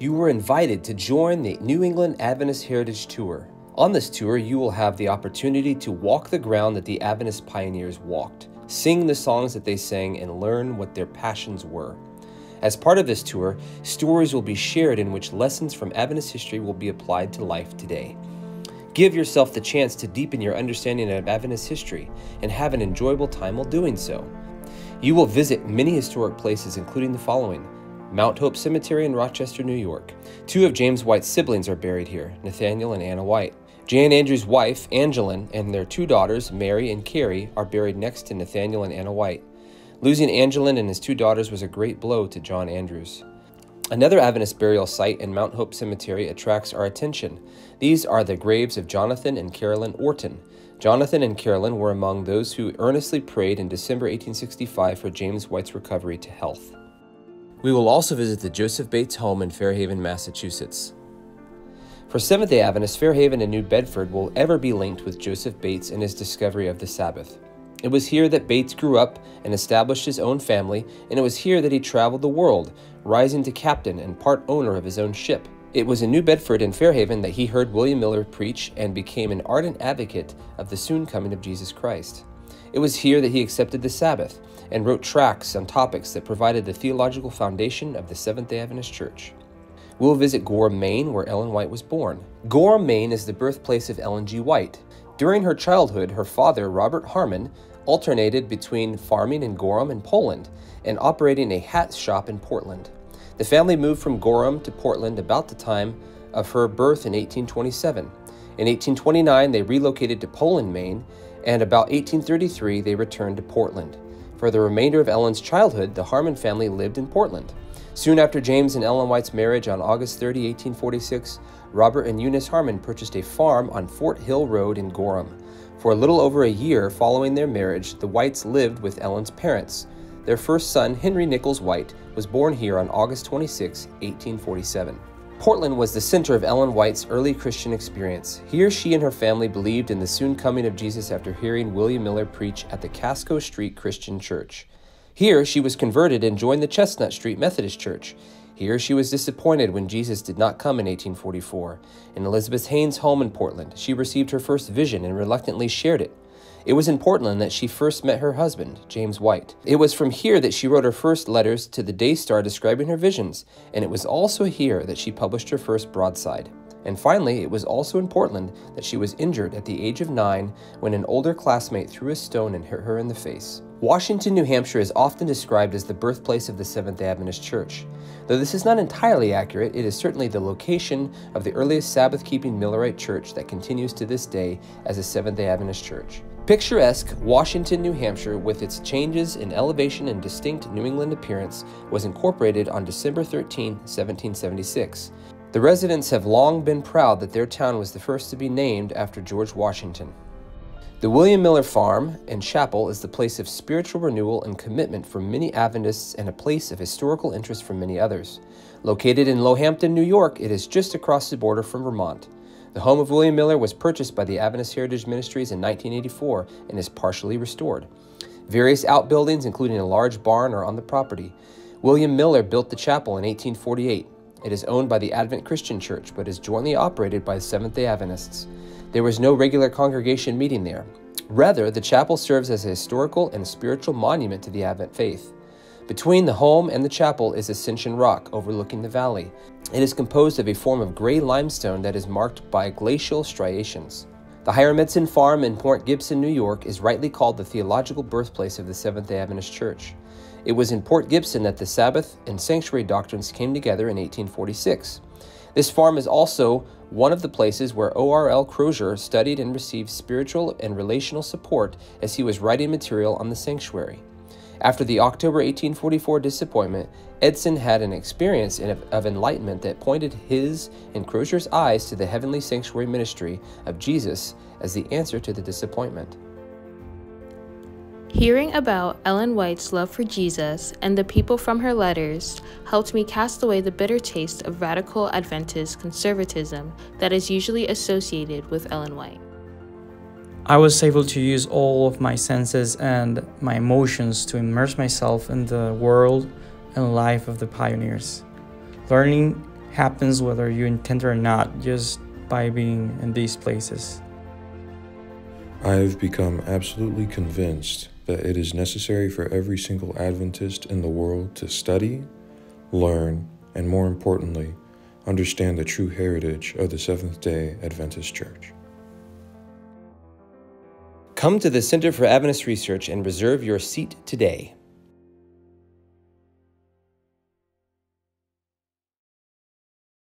You were invited to join the New England Adventist Heritage Tour. On this tour, you will have the opportunity to walk the ground that the Adventist pioneers walked, sing the songs that they sang, and learn what their passions were. As part of this tour, stories will be shared in which lessons from Adventist history will be applied to life today. Give yourself the chance to deepen your understanding of Adventist history and have an enjoyable time while doing so. You will visit many historic places, including the following Mount Hope Cemetery in Rochester, New York. Two of James White's siblings are buried here Nathaniel and Anna White. John Andrews' wife, Angeline, and their two daughters, Mary and Carrie, are buried next to Nathaniel and Anna White. Losing Angeline and his two daughters was a great blow to John Andrews. Another Adventist burial site in Mount Hope Cemetery attracts our attention. These are the graves of Jonathan and Carolyn Orton. Jonathan and Carolyn were among those who earnestly prayed in December 1865 for James White's recovery to health. We will also visit the Joseph Bates home in Fairhaven, Massachusetts. For Seventh day Adventists, Fairhaven and New Bedford will ever be linked with Joseph Bates and his discovery of the Sabbath. It was here that Bates grew up and established his own family, and it was here that he traveled the world, rising to captain and part owner of his own ship. It was in New Bedford and Fairhaven that he heard William Miller preach and became an ardent advocate of the soon coming of Jesus Christ. It was here that he accepted the Sabbath and wrote tracts on topics that provided the theological foundation of the Seventh day Adventist Church. We'll visit Gorham, Maine, where Ellen White was born. Gorham, Maine is the birthplace of Ellen G. White. During her childhood, her father, Robert Harmon, alternated between farming in Gorham and Poland and operating a hat shop in Portland. The family moved from Gorham to Portland about the time of her birth in 1827. In 1829, they relocated to Poland, Maine, and about 1833, they returned to Portland. For the remainder of Ellen's childhood, the Harmon family lived in Portland. Soon after James and Ellen White's marriage on August 30, 1846, Robert and Eunice Harmon purchased a farm on Fort Hill Road in Gorham. For a little over a year following their marriage, the Whites lived with Ellen's parents. Their first son, Henry Nichols White, was born here on August 26, 1847. Portland was the center of Ellen White's early Christian experience. Here, she and her family believed in the soon coming of Jesus after hearing William Miller preach at the Casco Street Christian Church. Here, she was converted and joined the Chestnut Street Methodist Church. Here, she was disappointed when Jesus did not come in 1844. In Elizabeth Haines' home in Portland, she received her first vision and reluctantly shared it. It was in Portland that she first met her husband, James White. It was from here that she wrote her first letters to the Day Star describing her visions, and it was also here that she published her first broadside. And finally, it was also in Portland that she was injured at the age of nine when an older classmate threw a stone and hit her in the face. Washington, New Hampshire is often described as the birthplace of the Seventh day Adventist Church. Though this is not entirely accurate, it is certainly the location of the earliest Sabbath keeping Millerite church that continues to this day as a Seventh day Adventist church. Picturesque Washington, New Hampshire, with its changes in elevation and distinct New England appearance, was incorporated on December 13, 1776. The residents have long been proud that their town was the first to be named after George Washington. The William Miller Farm and Chapel is the place of spiritual renewal and commitment for many Adventists and a place of historical interest for many others. Located in Low Hampton, New York, it is just across the border from Vermont. The home of William Miller was purchased by the Adventist Heritage Ministries in 1984 and is partially restored. Various outbuildings, including a large barn, are on the property. William Miller built the chapel in 1848. It is owned by the Advent Christian Church but is jointly operated by the Seventh day Adventists. There was no regular congregation meeting there. Rather, the chapel serves as a historical and spiritual monument to the Advent faith. Between the home and the chapel is Ascension Rock overlooking the valley. It is composed of a form of gray limestone that is marked by glacial striations. The Hiram Edson Farm in Port Gibson, New York is rightly called the theological birthplace of the Seventh day Adventist Church. It was in Port Gibson that the Sabbath and sanctuary doctrines came together in 1846. This farm is also one of the places where O.R.L. Crozier studied and received spiritual and relational support as he was writing material on the sanctuary. After the October 1844 disappointment, Edson had an experience of enlightenment that pointed his and Crozier's eyes to the heavenly sanctuary ministry of Jesus as the answer to the disappointment. Hearing about Ellen White's love for Jesus and the people from her letters helped me cast away the bitter taste of radical Adventist conservatism that is usually associated with Ellen White. I was able to use all of my senses and my emotions to immerse myself in the world and life of the pioneers. Learning happens whether you intend it or not, just by being in these places. I have become absolutely convinced that it is necessary for every single Adventist in the world to study, learn, and more importantly, understand the true heritage of the Seventh day Adventist Church. Come to the Center for Adventist Research and reserve your seat today.